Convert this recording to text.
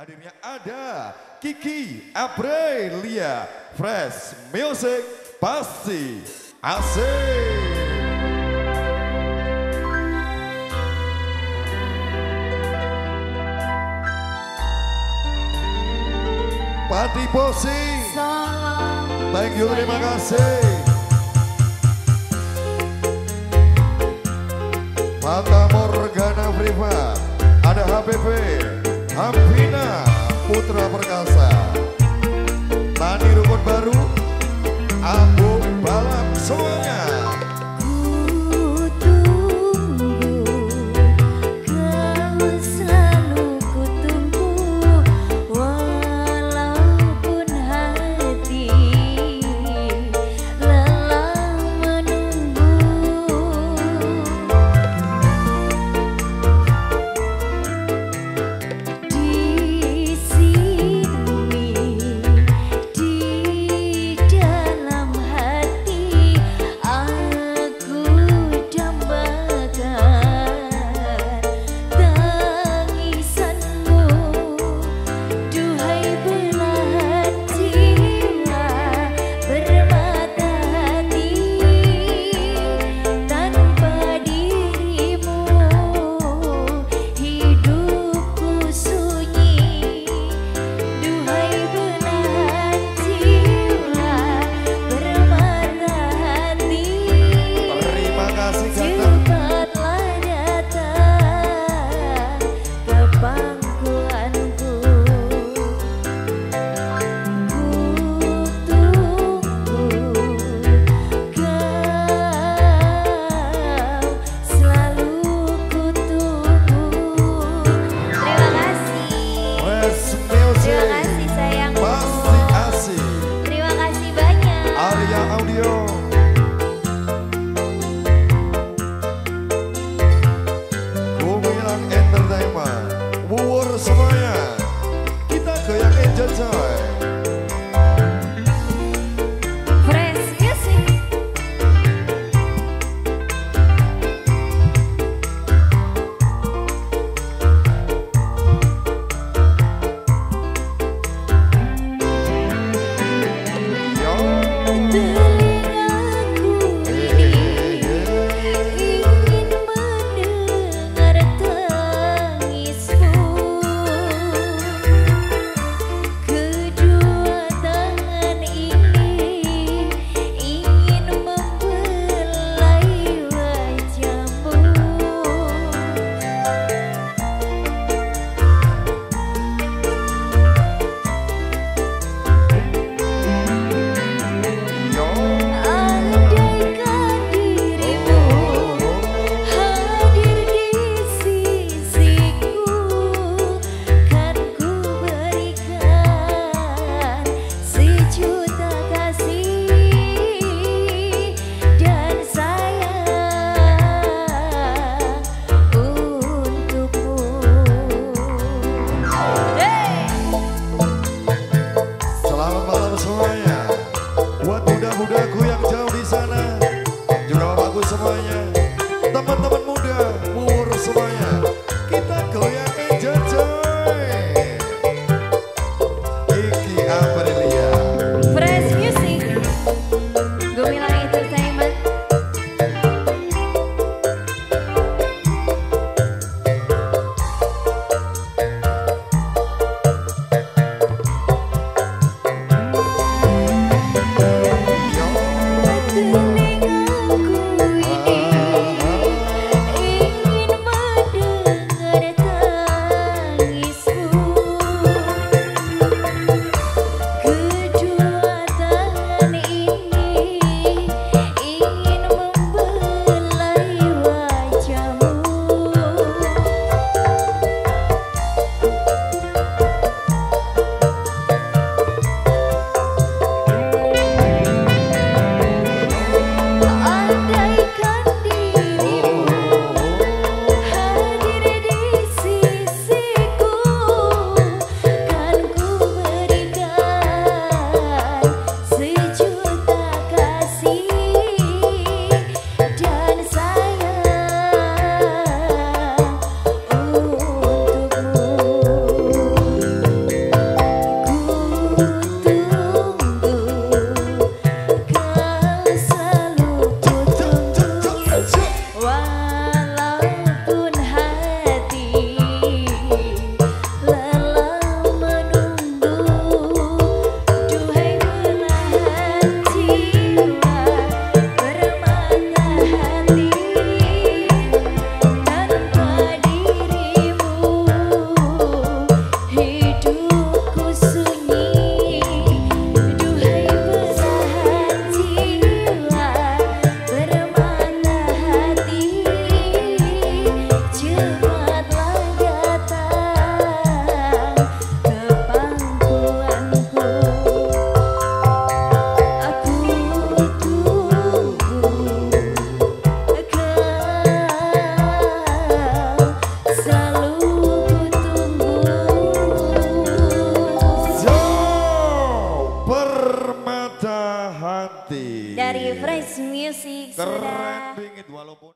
hadirnya ada Kiki Aprilia Fresh Music pasti asik. Pati Posi. Thank you, terima kasih. Mata Morgana Privat, ada HPP, Hampina, Putra Perkasa, Gemilang itu Dari Fresh Music Keren sudah. bingit walaupun